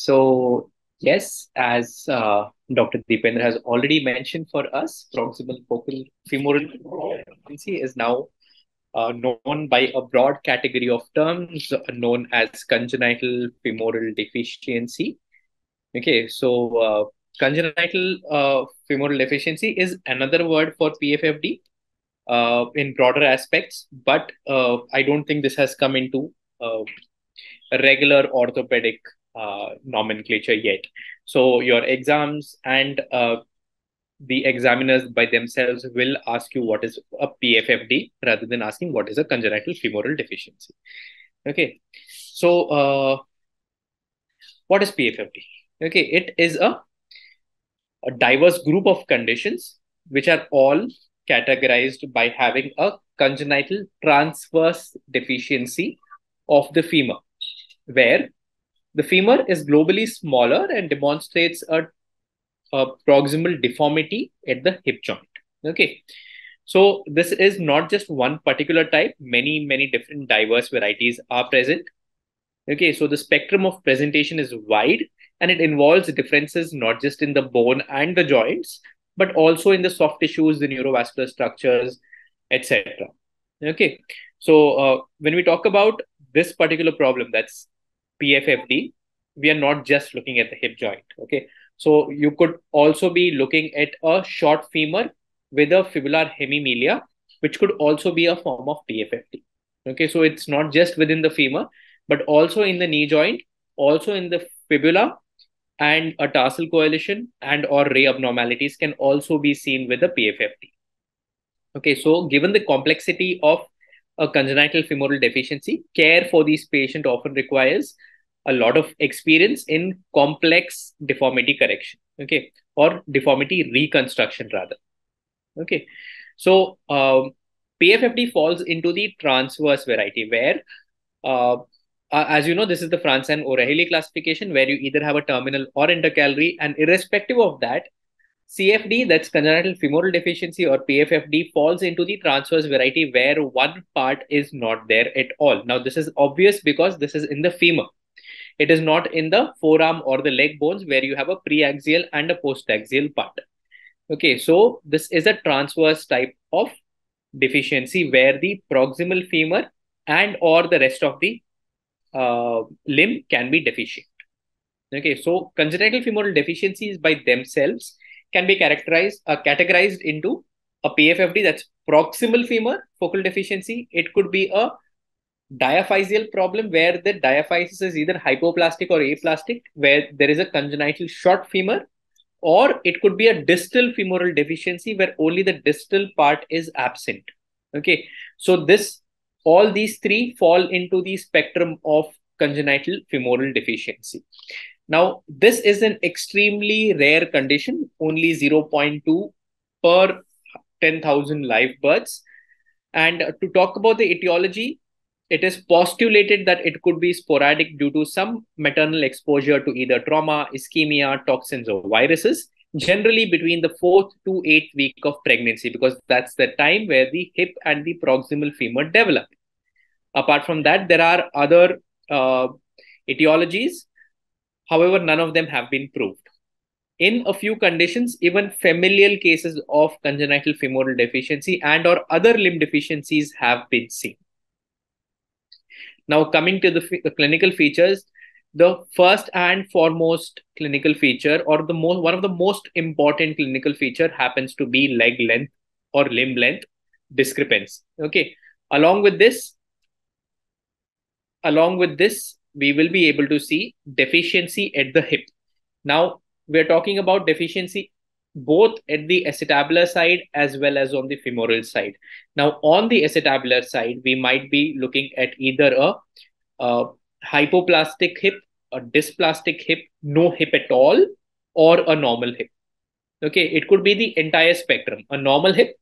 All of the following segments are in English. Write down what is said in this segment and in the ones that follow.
So, yes, as uh, Dr. Deependra has already mentioned for us, proximal focal femoral deficiency is now uh, known by a broad category of terms known as congenital femoral deficiency. Okay, so uh, congenital uh, femoral deficiency is another word for PFFD uh, in broader aspects, but uh, I don't think this has come into uh, regular orthopedic uh, nomenclature yet. So your exams and uh, the examiners by themselves will ask you what is a PFFD rather than asking what is a congenital femoral deficiency. Okay, so uh, what is PFFD? Okay, it is a, a diverse group of conditions which are all categorized by having a congenital transverse deficiency of the femur, where the femur is globally smaller and demonstrates a, a proximal deformity at the hip joint. Okay. So this is not just one particular type. Many, many different diverse varieties are present. Okay. So the spectrum of presentation is wide and it involves differences not just in the bone and the joints, but also in the soft tissues, the neurovascular structures, etc. Okay. So uh, when we talk about this particular problem, that's PFFD, we are not just looking at the hip joint. Okay. So you could also be looking at a short femur with a fibular hemimelia, which could also be a form of PFFD. Okay. So it's not just within the femur, but also in the knee joint, also in the fibula and a tarsal coalition and or ray abnormalities can also be seen with the PFFD. Okay. So given the complexity of a congenital femoral deficiency, care for these patients often requires a lot of experience in complex deformity correction okay or deformity reconstruction rather okay so um, pffd falls into the transverse variety where uh, as you know this is the Frantz and O'Rahilly classification where you either have a terminal or intercalary and irrespective of that CFD, that's congenital femoral deficiency or PFFD, falls into the transverse variety where one part is not there at all. Now, this is obvious because this is in the femur. It is not in the forearm or the leg bones where you have a preaxial and a postaxial part. Okay, so this is a transverse type of deficiency where the proximal femur and or the rest of the uh, limb can be deficient. Okay, so congenital femoral deficiencies by themselves can be characterized uh, categorized into a PFFD that's proximal femur focal deficiency. It could be a diaphyseal problem where the diaphysis is either hypoplastic or aplastic, where there is a congenital short femur, or it could be a distal femoral deficiency where only the distal part is absent. Okay, so this all these three fall into the spectrum of congenital femoral deficiency. Now, this is an extremely rare condition, only 0.2 per 10,000 live births. And to talk about the etiology, it is postulated that it could be sporadic due to some maternal exposure to either trauma, ischemia, toxins, or viruses, generally between the fourth to eighth week of pregnancy, because that's the time where the hip and the proximal femur develop. Apart from that, there are other uh, etiologies. However, none of them have been proved. In a few conditions, even familial cases of congenital femoral deficiency and or other limb deficiencies have been seen. Now, coming to the, the clinical features, the first and foremost clinical feature or the most one of the most important clinical feature happens to be leg length or limb length discrepancy. Okay. Along with this along with this we will be able to see deficiency at the hip. Now we're talking about deficiency both at the acetabular side as well as on the femoral side. Now, on the acetabular side, we might be looking at either a, a hypoplastic hip, a dysplastic hip, no hip at all, or a normal hip. Okay, it could be the entire spectrum a normal hip,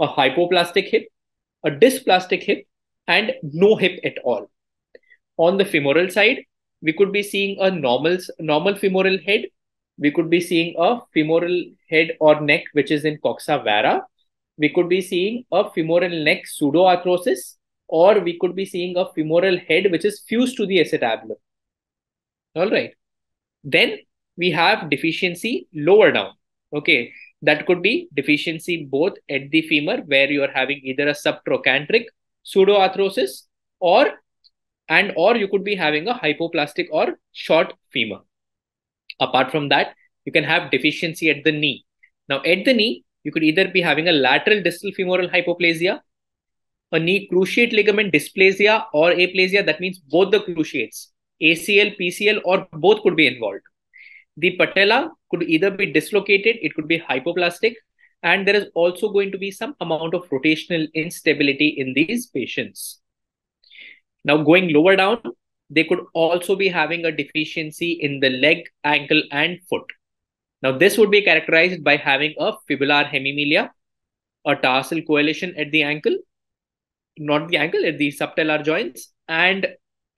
a hypoplastic hip, a dysplastic hip, and no hip at all. On the femoral side, we could be seeing a normal, normal femoral head we could be seeing a femoral head or neck, which is in coxa vara. We could be seeing a femoral neck pseudoarthrosis, or we could be seeing a femoral head which is fused to the acetabulum. All right. Then we have deficiency lower down. Okay, that could be deficiency both at the femur where you are having either a subtrochanteric pseudoarthrosis or and or you could be having a hypoplastic or short femur. Apart from that, you can have deficiency at the knee. Now at the knee, you could either be having a lateral distal femoral hypoplasia, a knee cruciate ligament dysplasia or aplasia. That means both the cruciates, ACL, PCL, or both could be involved. The patella could either be dislocated, it could be hypoplastic, and there is also going to be some amount of rotational instability in these patients. Now, going lower down, they could also be having a deficiency in the leg, ankle, and foot. Now, this would be characterized by having a fibular hemimelia, a tarsal coalition at the ankle, not the ankle, at the subtalar joints, and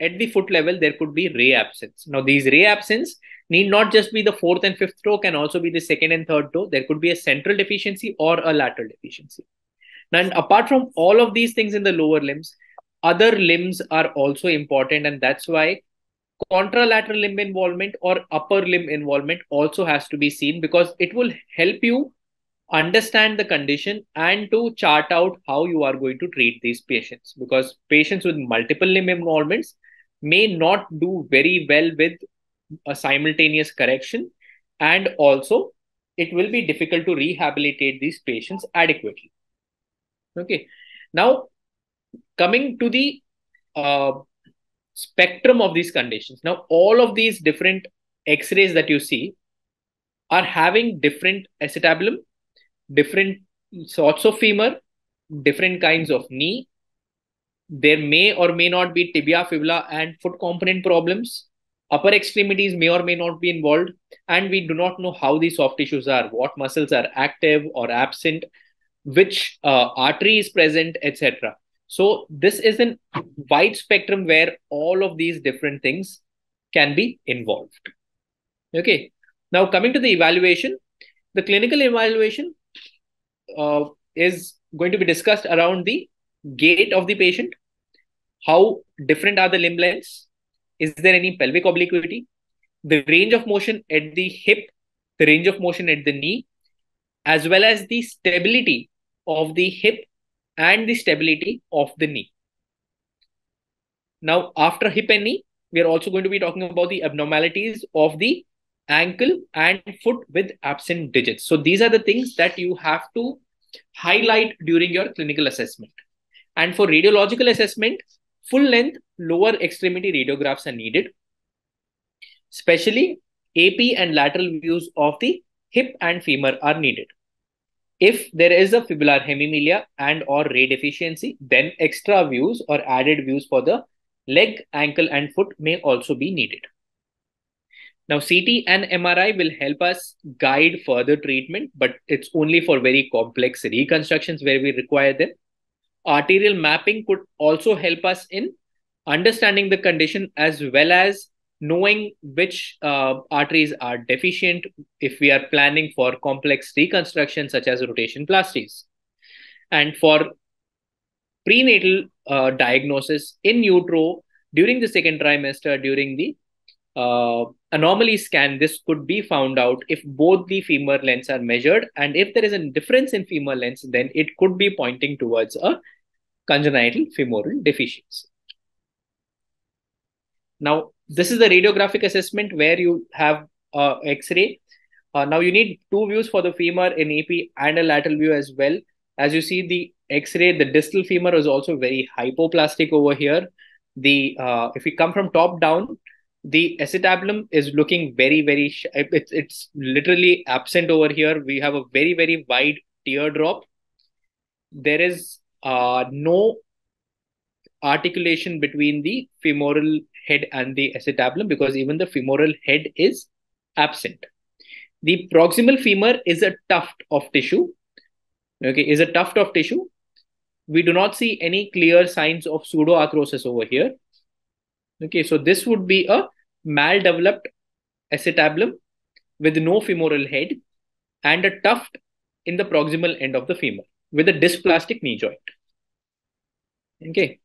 at the foot level, there could be ray absence. Now, these ray absence need not just be the fourth and fifth toe, can also be the second and third toe. There could be a central deficiency or a lateral deficiency. And apart from all of these things in the lower limbs, other limbs are also important. And that's why contralateral limb involvement or upper limb involvement also has to be seen because it will help you understand the condition and to chart out how you are going to treat these patients because patients with multiple limb involvements may not do very well with a simultaneous correction and also it will be difficult to rehabilitate these patients adequately okay now coming to the uh, spectrum of these conditions. Now, all of these different X-rays that you see are having different acetabulum, different sorts of femur, different kinds of knee. There may or may not be tibia, fibula, and foot component problems. Upper extremities may or may not be involved. And we do not know how these soft tissues are, what muscles are active or absent, which uh, artery is present, etc. So this is a wide spectrum where all of these different things can be involved. Okay. Now coming to the evaluation, the clinical evaluation uh, is going to be discussed around the gait of the patient. How different are the limb lengths? Is there any pelvic obliquity? The range of motion at the hip, the range of motion at the knee, as well as the stability of the hip and the stability of the knee. Now, after hip and knee, we are also going to be talking about the abnormalities of the ankle and foot with absent digits. So these are the things that you have to highlight during your clinical assessment. And for radiological assessment, full length lower extremity radiographs are needed. Especially AP and lateral views of the hip and femur are needed. If there is a fibular hemimelia and or ray deficiency, then extra views or added views for the leg, ankle and foot may also be needed. Now, CT and MRI will help us guide further treatment, but it's only for very complex reconstructions where we require them. Arterial mapping could also help us in understanding the condition as well as knowing which uh, arteries are deficient if we are planning for complex reconstruction such as rotation plasties. And for prenatal uh, diagnosis in utero during the second trimester, during the uh, anomaly scan, this could be found out if both the femur lengths are measured. And if there is a difference in femur lengths, then it could be pointing towards a congenital femoral deficiency. Now, this is the radiographic assessment where you have uh, X-ray. Uh, now you need two views for the femur in AP and a lateral view as well. As you see the X-ray, the distal femur is also very hypoplastic over here. The uh, if we come from top down, the acetabulum is looking very very it's it's literally absent over here. We have a very very wide teardrop. There is uh, no articulation between the femoral head and the acetabulum because even the femoral head is absent. The proximal femur is a tuft of tissue. Okay, is a tuft of tissue. We do not see any clear signs of pseudoarthrosis over here. Okay, so this would be a maldeveloped acetabulum with no femoral head and a tuft in the proximal end of the femur with a dysplastic knee joint. Okay.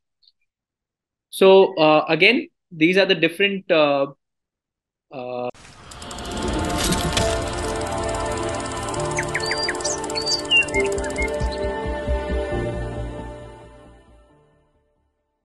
So uh, again, these are the different uh, uh,